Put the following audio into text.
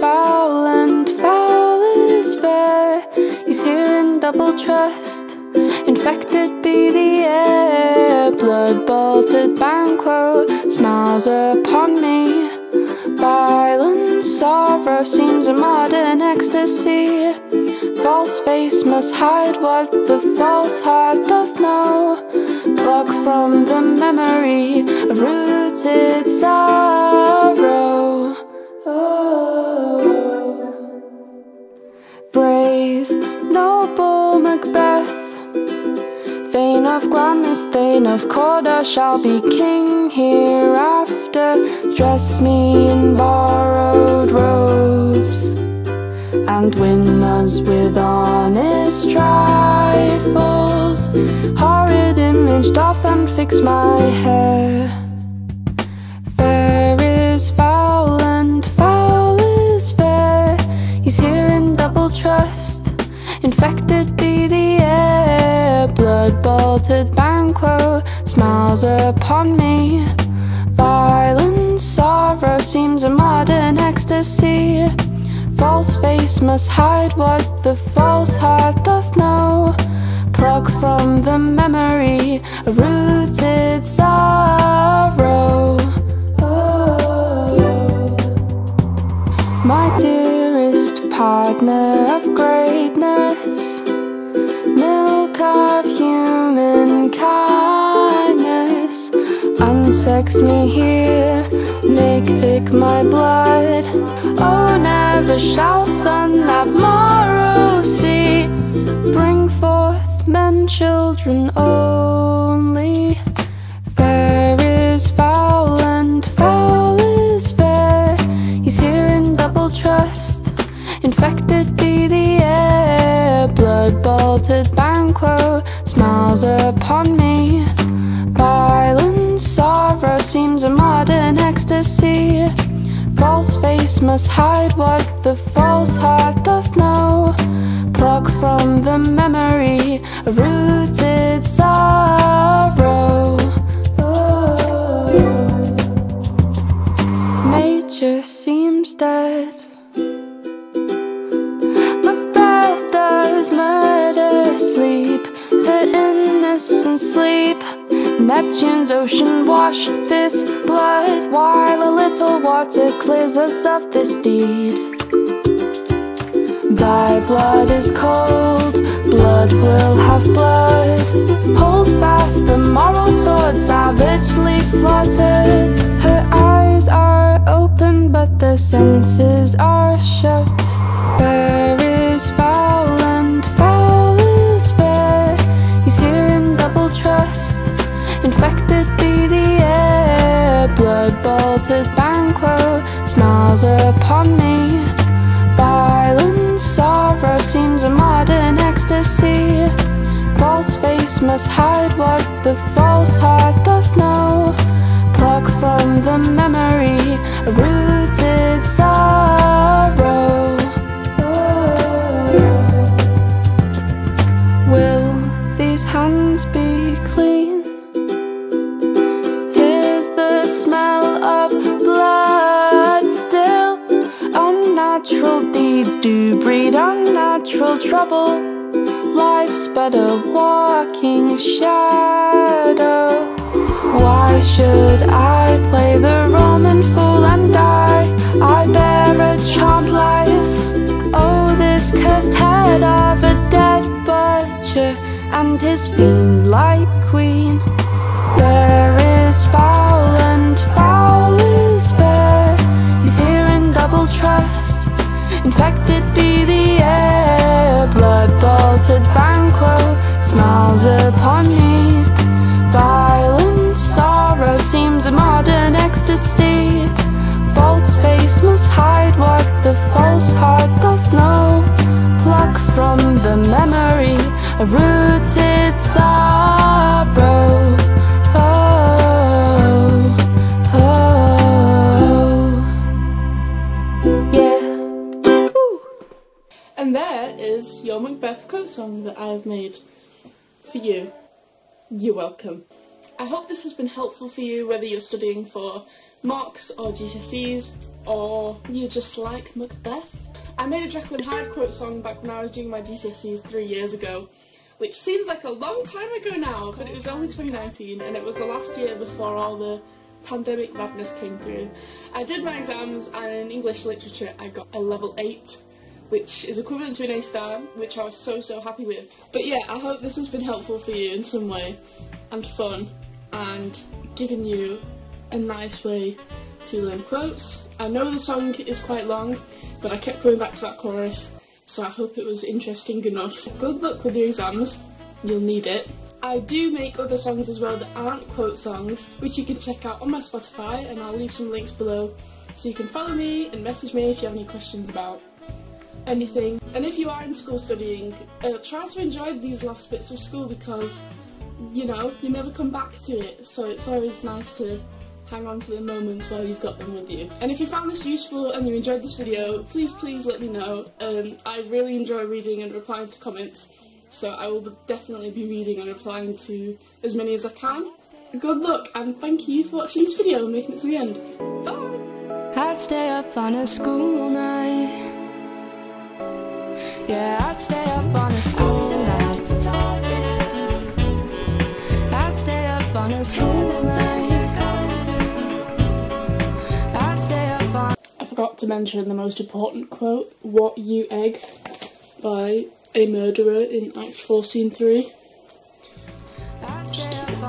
foul and foul is fair. He's here in double trust, infected be the air. Blood bolted Banquo smiles upon me. Violent sorrow seems a modern ecstasy. False face must hide what the false heart doth know. Pluck from the memory of rooted sorrow. Thane of Cawdor shall be king hereafter. Dress me in borrowed robes and win us with honest trifles. Horrid image doth and fix my hair. Fair is foul and foul is fair. He's here in double trust. Infected. Blood bolted Banquo smiles upon me. Violent sorrow seems a modern ecstasy. False face must hide what the false heart doth know. Pluck from the memory a rooted sorrow. Oh. My dearest partner of greatness, unsex me here, make thick my blood. Oh, never shall sun that morrow see, bring forth men, children only. Fair is foul and foul is fair. He's here in double trust. Infected be the air. Blood bolted Banquo smiles upon must hide what the false heart doth know. Pluck from the memory of rooted sorrow. Oh. Nature seems dead. Macbeth does murder sleep. The innocent sleep. Neptune's ocean wash this blood while a little water clears us of this deed. Thy blood is cold, blood will have blood. Hold fast the moral sword savagely slaughtered. Her eyes are open, but their senses are shut. Must hide what the false heart doth know. Pluck from the memory of rooted sorrow. Oh. Will these hands be clean? Here's the smell of blood still. Unnatural deeds do breed unnatural trouble. Life's but a walking shadow. Why should I play the Roman fool and die? I bear a charmed life. Oh, this cursed head of a dead butcher and his fiend-like queen. Ecstasy. False face must hide what the false heart doth know. Pluck from the memory a rooted sorrow. Oh, oh. And there is your Macbeth quote song that I have made for you. You're welcome. I hope this has been helpful for you, whether you're studying for mocks or GCSEs. or you just like Macbeth. I made a Jekyll and Hyde quote song back when I was doing my GCSEs three years ago, which seems like a long time ago now, but it was only 2019 and it was the last year before all the pandemic madness came through. I did my exams and in English literature I got a level 8 which is equivalent to an A star, which I was so so happy with. But yeah, I hope this has been helpful for you in some way and fun and given you a nice way to learn quotes. I know the song is quite long, but I kept going back to that chorus, so I hope it was interesting enough. Good luck with your exams, you'll need it. I do make other songs as well that aren't quote songs, which you can check out on my Spotify, and I'll leave some links below so you can follow me and message me if you have any questions about anything. And if you are in school studying, uh, try to enjoy these last bits of school because, you know, you never come back to it, so it's always nice to hang on to the moments while you've got them with you. And if you found this useful and you enjoyed this video, please please let me know. Um, I really enjoy reading and replying to comments, so I will definitely be reading and replying to as many as I can. Good luck and thank you for watching this video and making it to the end. Bye! I'd stay up on a school night. Yeah, I'd stay up on a school night. I'd stay up on a school night. to mention the most important quote, What You Egg, by a murderer in Act 4, Scene 3. Just keep